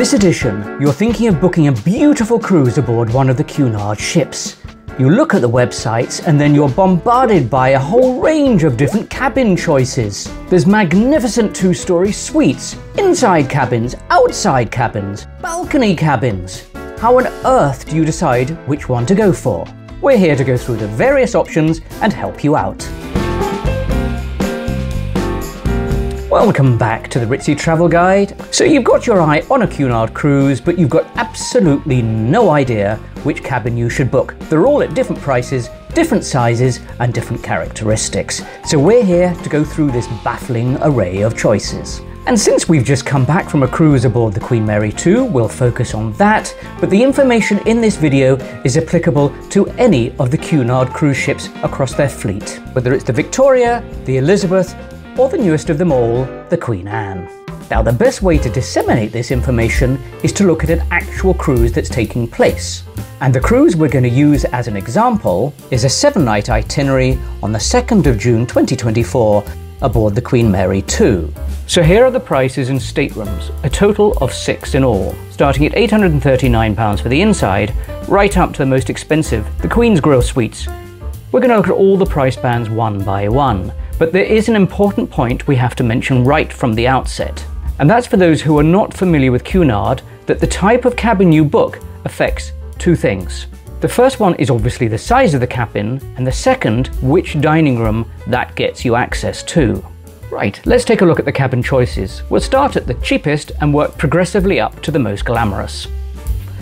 This edition, you're thinking of booking a beautiful cruise aboard one of the Cunard ships. You look at the websites and then you're bombarded by a whole range of different cabin choices. There's magnificent two-story suites, inside cabins, outside cabins, balcony cabins. How on earth do you decide which one to go for? We're here to go through the various options and help you out. Welcome back to the Ritzy Travel Guide. So you've got your eye on a Cunard cruise, but you've got absolutely no idea which cabin you should book. They're all at different prices, different sizes, and different characteristics. So we're here to go through this baffling array of choices. And since we've just come back from a cruise aboard the Queen Mary 2, we'll focus on that, but the information in this video is applicable to any of the Cunard cruise ships across their fleet, whether it's the Victoria, the Elizabeth, or the newest of them all, the Queen Anne. Now the best way to disseminate this information is to look at an actual cruise that's taking place. And the cruise we're going to use as an example is a seven night itinerary on the 2nd of June 2024 aboard the Queen Mary 2. So here are the prices in staterooms, a total of six in all, starting at £839 for the inside, right up to the most expensive, the Queen's Grill Suites. We're going to look at all the price bands one by one, but there is an important point we have to mention right from the outset. And that's for those who are not familiar with Cunard, that the type of cabin you book affects two things. The first one is obviously the size of the cabin, and the second, which dining room that gets you access to. Right, let's take a look at the cabin choices. We'll start at the cheapest and work progressively up to the most glamorous.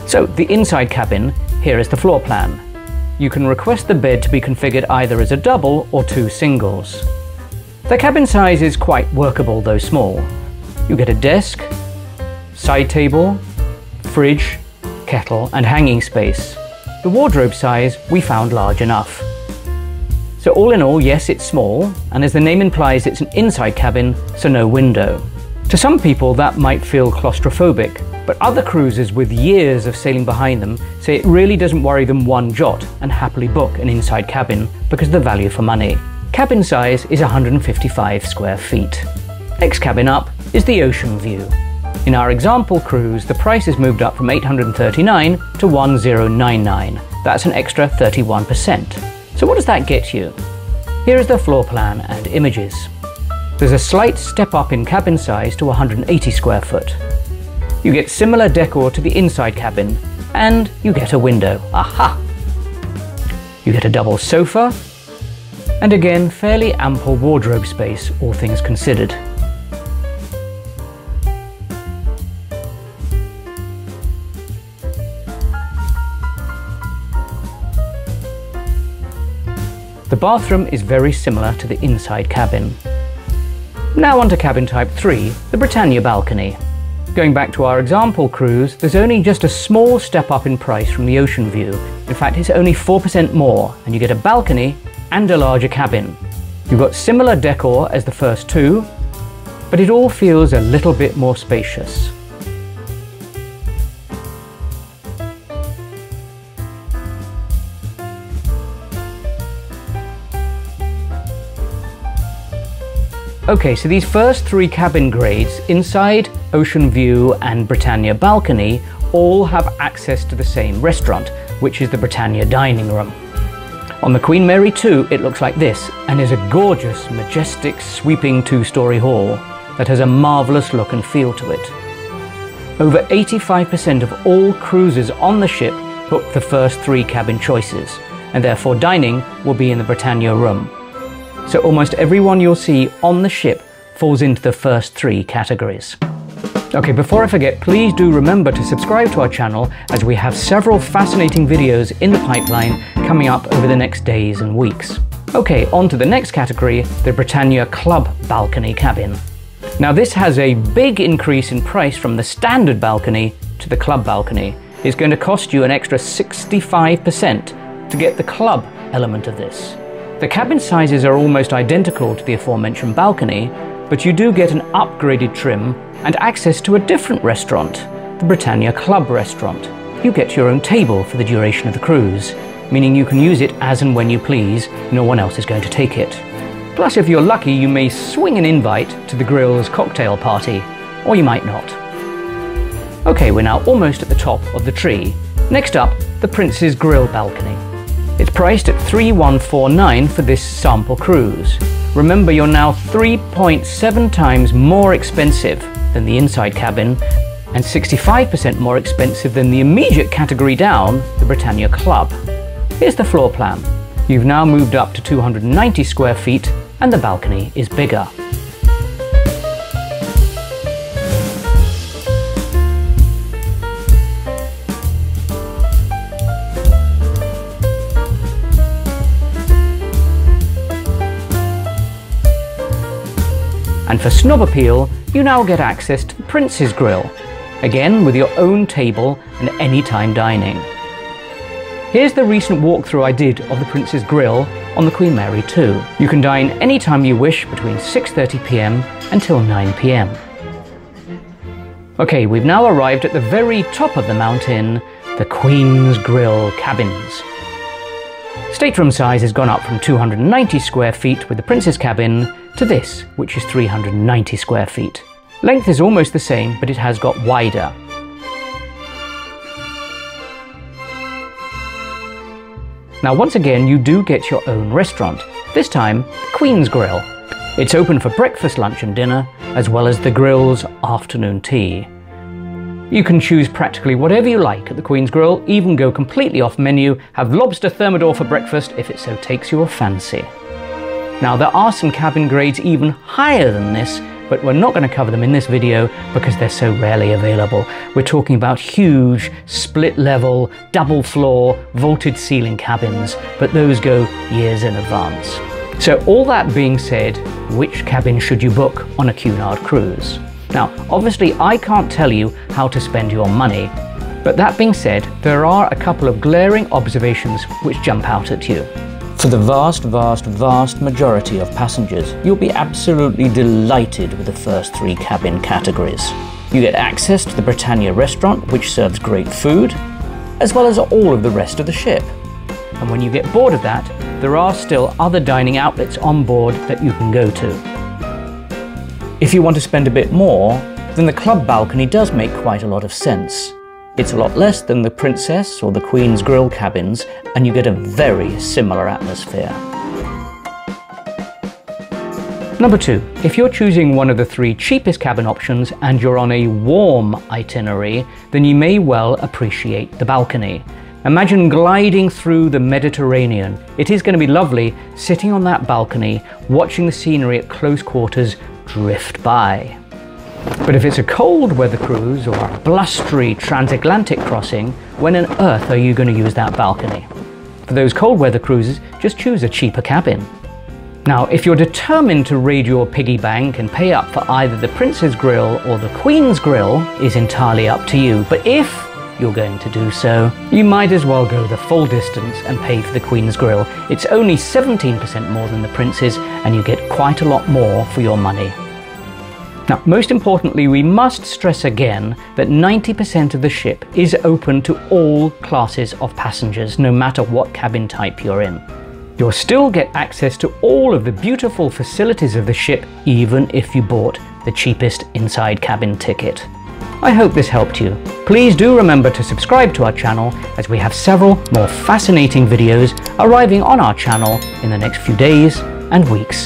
So, the inside cabin, here is the floor plan. You can request the bed to be configured either as a double or two singles. The cabin size is quite workable though small. You get a desk, side table, fridge, kettle and hanging space. The wardrobe size we found large enough. So all in all, yes, it's small, and as the name implies, it's an inside cabin, so no window. To some people, that might feel claustrophobic, but other cruisers with years of sailing behind them say it really doesn't worry them one jot and happily book an inside cabin because of the value for money. Cabin size is 155 square feet. Next cabin up is the ocean view. In our example cruise, the price has moved up from 839 to 1099. That's an extra 31%. So what does that get you? Here is the floor plan and images. There's a slight step up in cabin size to 180 square foot. You get similar decor to the inside cabin, and you get a window. Aha! You get a double sofa, and again fairly ample wardrobe space, all things considered. The bathroom is very similar to the inside cabin. Now onto cabin type 3, the Britannia balcony. Going back to our example cruise, there's only just a small step up in price from the ocean view. In fact, it's only 4% more, and you get a balcony and a larger cabin. You've got similar decor as the first two, but it all feels a little bit more spacious. Okay, so these first three cabin grades, inside, Ocean View and Britannia Balcony, all have access to the same restaurant, which is the Britannia Dining Room. On the Queen Mary 2, it looks like this and is a gorgeous, majestic, sweeping two-story hall that has a marvellous look and feel to it. Over 85% of all cruisers on the ship book the first three cabin choices, and therefore dining will be in the Britannia room. So almost everyone you'll see on the ship falls into the first three categories. Okay, before I forget, please do remember to subscribe to our channel as we have several fascinating videos in the pipeline coming up over the next days and weeks. Okay, on to the next category, the Britannia Club Balcony Cabin. Now this has a big increase in price from the standard balcony to the club balcony. It's going to cost you an extra 65% to get the club element of this. The cabin sizes are almost identical to the aforementioned balcony, but you do get an upgraded trim and access to a different restaurant, the Britannia Club restaurant. You get your own table for the duration of the cruise, meaning you can use it as and when you please, no one else is going to take it. Plus, if you're lucky, you may swing an invite to the grill's cocktail party, or you might not. Okay, we're now almost at the top of the tree. Next up, the Princess Grill balcony. It's priced at 3149 for this sample cruise. Remember, you're now 3.7 times more expensive than the inside cabin and 65% more expensive than the immediate category down, the Britannia Club. Here's the floor plan. You've now moved up to 290 square feet and the balcony is bigger. And for snob appeal, you now get access to the Princess Grill, again with your own table and anytime dining. Here's the recent walkthrough I did of the Princess Grill on the Queen Mary 2. You can dine anytime you wish between 6.30pm until 9pm. Okay, we've now arrived at the very top of the mountain, the Queen's Grill cabins. Stateroom size has gone up from 290 square feet with the Princess cabin to this, which is 390 square feet. Length is almost the same, but it has got wider. Now once again, you do get your own restaurant, this time Queen's Grill. It's open for breakfast, lunch and dinner, as well as the grill's afternoon tea. You can choose practically whatever you like at the Queen's Grill, even go completely off menu, have lobster thermidor for breakfast if it so takes your fancy. Now there are some cabin grades even higher than this, but we're not going to cover them in this video because they're so rarely available. We're talking about huge, split level, double floor, vaulted ceiling cabins, but those go years in advance. So all that being said, which cabin should you book on a Cunard cruise? Now, obviously I can't tell you how to spend your money, but that being said, there are a couple of glaring observations which jump out at you. For the vast, vast, vast majority of passengers, you'll be absolutely delighted with the first three cabin categories. You get access to the Britannia restaurant, which serves great food, as well as all of the rest of the ship. And when you get bored of that, there are still other dining outlets on board that you can go to. If you want to spend a bit more, then the club balcony does make quite a lot of sense. It's a lot less than the Princess or the Queen's Grill cabins, and you get a very similar atmosphere. Number two, if you're choosing one of the three cheapest cabin options and you're on a warm itinerary, then you may well appreciate the balcony. Imagine gliding through the Mediterranean. It is going to be lovely sitting on that balcony, watching the scenery at close quarters drift by. But if it's a cold weather cruise or a blustery transatlantic crossing, when on earth are you going to use that balcony? For those cold weather cruises, just choose a cheaper cabin. Now, if you're determined to raid your piggy bank and pay up for either the Princess Grill or the Queen's Grill is entirely up to you. But if you're going to do so, you might as well go the full distance and pay for the Queen's Grill. It's only 17% more than the Princess and you get quite a lot more for your money. Now, most importantly, we must stress again that 90% of the ship is open to all classes of passengers, no matter what cabin type you're in. You'll still get access to all of the beautiful facilities of the ship, even if you bought the cheapest inside cabin ticket. I hope this helped you. Please do remember to subscribe to our channel as we have several more fascinating videos arriving on our channel in the next few days and weeks.